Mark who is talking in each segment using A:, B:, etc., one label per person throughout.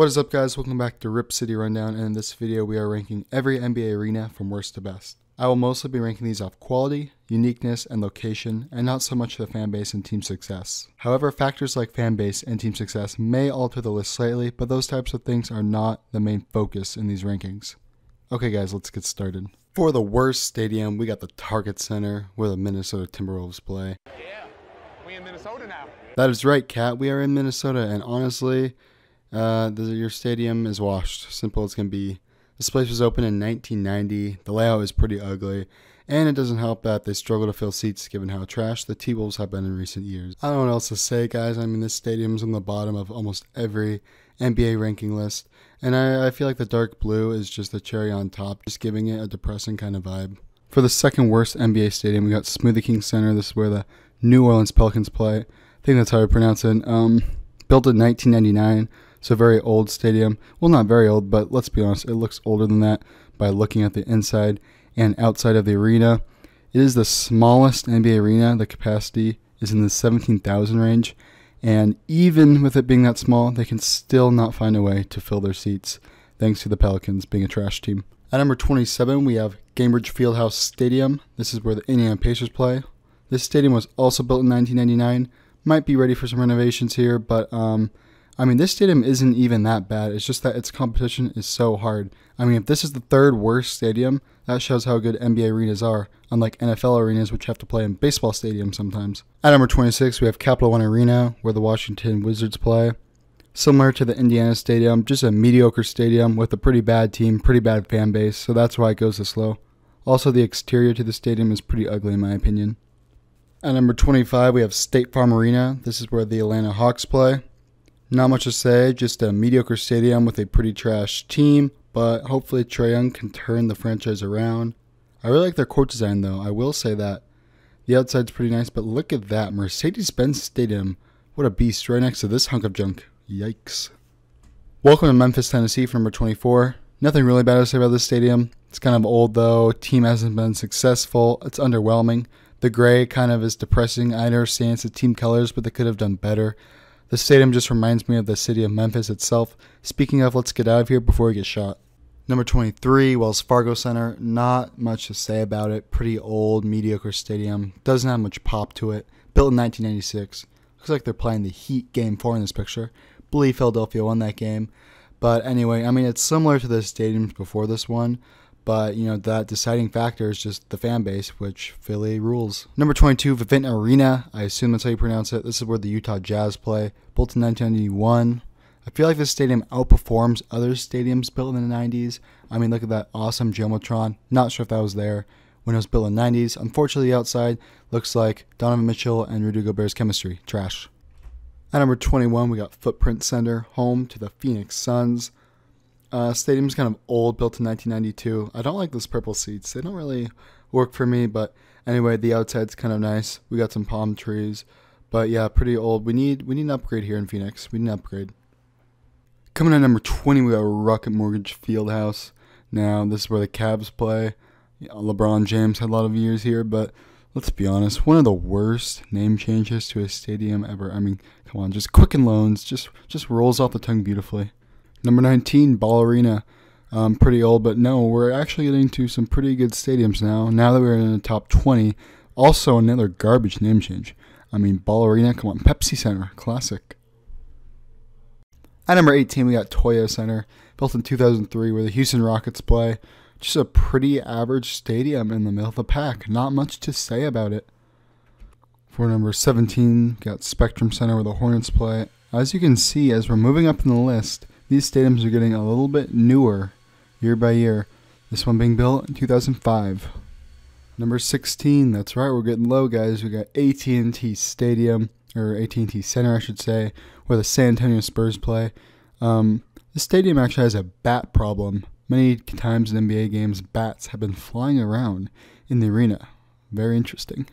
A: What is up guys, welcome back to Rip City Rundown and in this video we are ranking every NBA arena from worst to best. I will mostly be ranking these off quality, uniqueness, and location, and not so much the fan base and team success. However, factors like fan base and team success may alter the list slightly, but those types of things are not the main focus in these rankings. Okay guys, let's get started. For the worst stadium, we got the Target Center, where the Minnesota Timberwolves play.
B: Yeah, we in Minnesota now.
A: That is right, Cat. We are in Minnesota, and honestly, uh, the, your stadium is washed. Simple as can be. This place was opened in 1990. The layout is pretty ugly, and it doesn't help that they struggle to fill seats given how trash the T-Wolves have been in recent years. I don't know what else to say, guys. I mean, this stadium's on the bottom of almost every NBA ranking list, and I, I feel like the dark blue is just the cherry on top, just giving it a depressing kind of vibe. For the second worst NBA stadium, we got Smoothie King Center. This is where the New Orleans Pelicans play. I think that's how I pronounce it. Um, built in 1999. So very old stadium. Well, not very old, but let's be honest, it looks older than that by looking at the inside and outside of the arena. It is the smallest NBA arena. The capacity is in the 17,000 range. And even with it being that small, they can still not find a way to fill their seats, thanks to the Pelicans being a trash team. At number 27, we have Gainbridge Fieldhouse Stadium. This is where the Indiana Pacers play. This stadium was also built in 1999. Might be ready for some renovations here, but um, I mean, this stadium isn't even that bad. It's just that its competition is so hard. I mean, if this is the third worst stadium, that shows how good NBA arenas are, unlike NFL arenas, which have to play in baseball stadiums sometimes. At number 26, we have Capital One Arena, where the Washington Wizards play. Similar to the Indiana Stadium, just a mediocre stadium with a pretty bad team, pretty bad fan base, so that's why it goes this low. Also, the exterior to the stadium is pretty ugly in my opinion. At number 25, we have State Farm Arena. This is where the Atlanta Hawks play. Not much to say, just a mediocre stadium with a pretty trash team, but hopefully Trae Young can turn the franchise around. I really like their court design though, I will say that. The outside's pretty nice, but look at that. Mercedes-Benz Stadium. What a beast right next to this hunk of junk. Yikes. Welcome to Memphis, Tennessee for number 24. Nothing really bad to say about this stadium. It's kind of old though. Team hasn't been successful. It's underwhelming. The gray kind of is depressing. I understand it's the team colors, but they could have done better. The stadium just reminds me of the city of Memphis itself. Speaking of, let's get out of here before we get shot. Number 23, Wells Fargo Center. Not much to say about it. Pretty old, mediocre stadium. Doesn't have much pop to it. Built in 1996. Looks like they're playing the Heat game four in this picture. Believe Philadelphia won that game. But anyway, I mean, it's similar to the stadiums before this one. But, you know, that deciding factor is just the fan base, which Philly rules. Number 22, Vivint Arena. I assume that's how you pronounce it. This is where the Utah Jazz play. Built in 1991. I feel like this stadium outperforms other stadiums built in the 90s. I mean, look at that awesome Jumbotron. Not sure if that was there when it was built in the 90s. Unfortunately, outside looks like Donovan Mitchell and Rudy Gobert's chemistry. Trash. At number 21, we got Footprint Center, home to the Phoenix Suns. Uh, stadium's kind of old, built in 1992. I don't like those purple seats. They don't really work for me, but anyway, the outside's kind of nice. We got some palm trees, but yeah, pretty old. We need we need an upgrade here in Phoenix. We need an upgrade. Coming in number 20, we got Rocket Mortgage Fieldhouse. Now, this is where the Cavs play. Yeah, LeBron James had a lot of years here, but let's be honest, one of the worst name changes to a stadium ever. I mean, come on, just Quicken Loans, just just rolls off the tongue beautifully. Number 19, Ball Arena. Um, pretty old, but no, we're actually getting to some pretty good stadiums now. Now that we're in the top 20, also another garbage name change. I mean, Ball Arena, come on, Pepsi Center, classic. At number 18, we got Toyota Center, built in 2003, where the Houston Rockets play. Just a pretty average stadium in the middle of the pack. Not much to say about it. For number 17, got Spectrum Center, where the Hornets play. As you can see, as we're moving up in the list, these stadiums are getting a little bit newer year by year. This one being built in 2005. Number 16, that's right, we're getting low, guys. We got AT&T Stadium, or AT&T Center, I should say, where the San Antonio Spurs play. Um, the stadium actually has a bat problem. Many times in NBA games, bats have been flying around in the arena. Very interesting.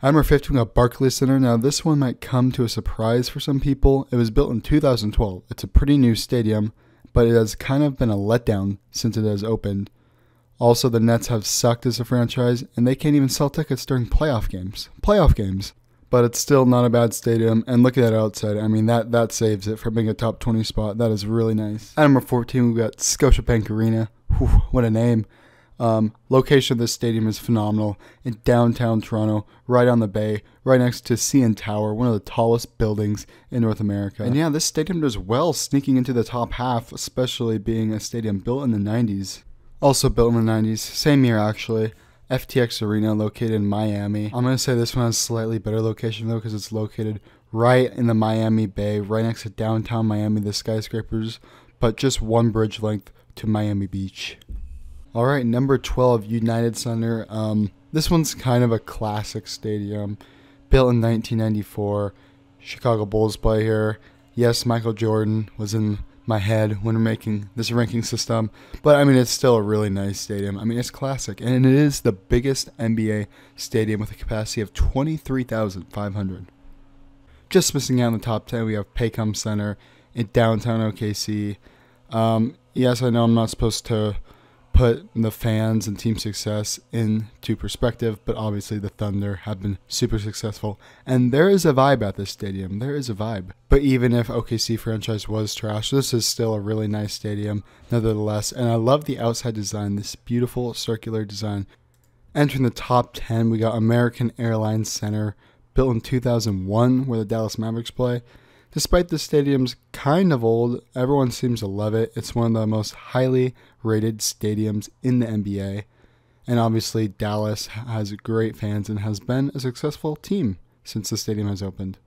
A: Number 15, we got Barclays Center. Now, this one might come to a surprise for some people. It was built in 2012. It's a pretty new stadium, but it has kind of been a letdown since it has opened. Also, the Nets have sucked as a franchise, and they can't even sell tickets during playoff games. Playoff games. But it's still not a bad stadium, and look at that outside. I mean, that, that saves it from being a top 20 spot. That is really nice. At number 14, we got Scotiabank Arena. Whew, what a name. Um, location of this stadium is phenomenal in downtown Toronto, right on the bay, right next to CN Tower, one of the tallest buildings in North America. And yeah, this stadium does well sneaking into the top half, especially being a stadium built in the 90s. Also built in the 90s, same year actually. FTX Arena located in Miami. I'm going to say this one has slightly better location though because it's located right in the Miami Bay, right next to downtown Miami, the skyscrapers, but just one bridge length to Miami Beach. All right, number 12, United Center. Um, this one's kind of a classic stadium, built in 1994. Chicago Bulls play here. Yes, Michael Jordan was in my head when we're making this ranking system, but I mean, it's still a really nice stadium. I mean, it's classic, and it is the biggest NBA stadium with a capacity of 23,500. Just missing out in the top 10, we have Paycom Center in downtown OKC. Um, yes, I know I'm not supposed to put the fans and team success into perspective, but obviously the Thunder have been super successful. And there is a vibe at this stadium. There is a vibe. But even if OKC franchise was trash, this is still a really nice stadium, nevertheless. And I love the outside design, this beautiful circular design. Entering the top 10, we got American Airlines Center, built in 2001, where the Dallas Mavericks play. Despite the stadium's kind of old, everyone seems to love it. It's one of the most highly rated stadiums in the NBA. And obviously, Dallas has great fans and has been a successful team since the stadium has opened.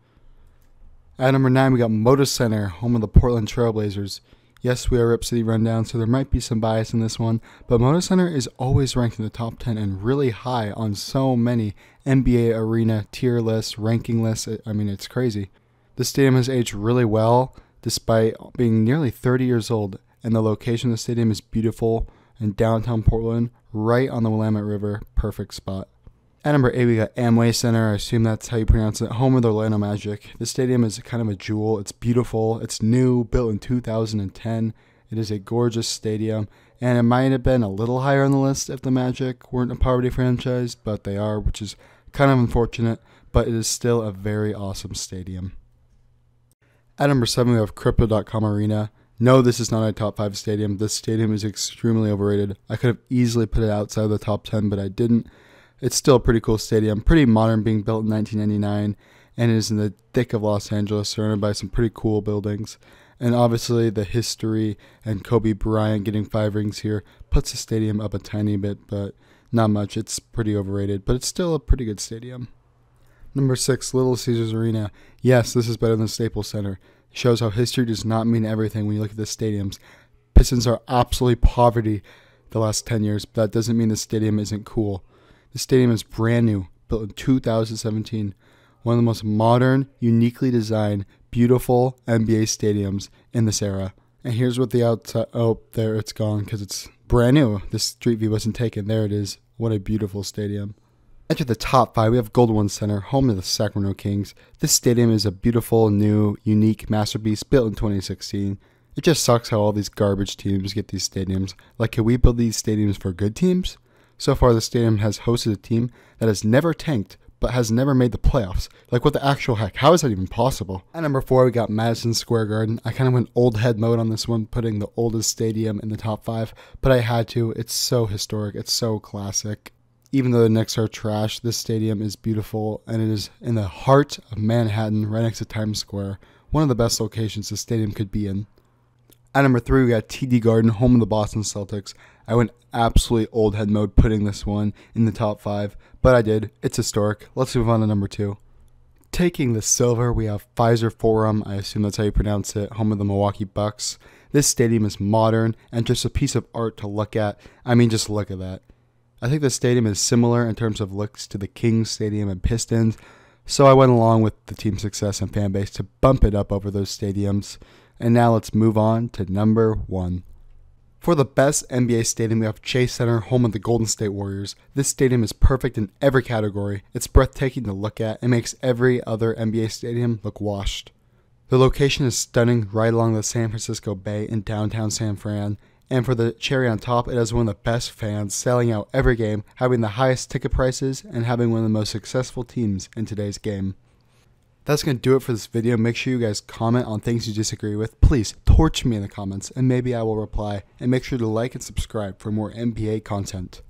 A: At number 9, we got Moda Center, home of the Portland Trailblazers. Yes, we are Rip City Rundown, so there might be some bias in this one, but Moda Center is always ranked in the top 10 and really high on so many NBA arena tier lists, ranking lists. I mean, it's crazy. The stadium has aged really well despite being nearly 30 years old, and the location of the stadium is beautiful in downtown Portland, right on the Willamette River. Perfect spot. At number 8, we got Amway Center. I assume that's how you pronounce it. Home of the Orlando Magic. This stadium is kind of a jewel. It's beautiful. It's new, built in 2010. It is a gorgeous stadium, and it might have been a little higher on the list if the Magic weren't a poverty franchise, but they are, which is kind of unfortunate, but it is still a very awesome stadium. At number seven, we have Crypto.com Arena. No, this is not a top five stadium. This stadium is extremely overrated. I could have easily put it outside of the top 10, but I didn't. It's still a pretty cool stadium, pretty modern, being built in 1999, and it is in the thick of Los Angeles, surrounded by some pretty cool buildings. And obviously, the history and Kobe Bryant getting five rings here puts the stadium up a tiny bit, but not much. It's pretty overrated, but it's still a pretty good stadium. Number six, Little Caesars Arena. Yes, this is better than Staples Center. Shows how history does not mean everything when you look at the stadiums. Pistons are absolutely poverty the last 10 years, but that doesn't mean the stadium isn't cool. The stadium is brand new, built in 2017. One of the most modern, uniquely designed, beautiful NBA stadiums in this era. And here's what the outside. Oh, there it's gone because it's brand new. This street view wasn't taken. There it is. What a beautiful stadium. Enter the top five. We have Golden One Center, home of the Sacramento Kings. This stadium is a beautiful, new, unique masterpiece built in 2016. It just sucks how all these garbage teams get these stadiums. Like, can we build these stadiums for good teams? So far, the stadium has hosted a team that has never tanked but has never made the playoffs. Like, what the actual heck? How is that even possible? At number four, we got Madison Square Garden. I kind of went old head mode on this one, putting the oldest stadium in the top five, but I had to. It's so historic, it's so classic even though the Knicks are trash, this stadium is beautiful and it is in the heart of Manhattan, right next to Times Square. One of the best locations the stadium could be in. At number three, we got TD Garden, home of the Boston Celtics. I went absolutely old head mode putting this one in the top five, but I did. It's historic. Let's move on to number two. Taking the silver, we have Pfizer Forum. I assume that's how you pronounce it, home of the Milwaukee Bucks. This stadium is modern and just a piece of art to look at. I mean, just look at that. I think the stadium is similar in terms of looks to the Kings Stadium and Pistons, so I went along with the team's success and fan base to bump it up over those stadiums. And now let's move on to number one. For the best NBA stadium, we have Chase Center, home of the Golden State Warriors. This stadium is perfect in every category. It's breathtaking to look at and makes every other NBA stadium look washed. The location is stunning right along the San Francisco Bay in downtown San Fran, And for the cherry on top, it has one of the best fans, selling out every game, having the highest ticket prices, and having one of the most successful teams in today's game. That's going to do it for this video. Make sure you guys comment on things you disagree with. Please torch me in the comments, and maybe I will reply. And make sure to like and subscribe for more NBA content.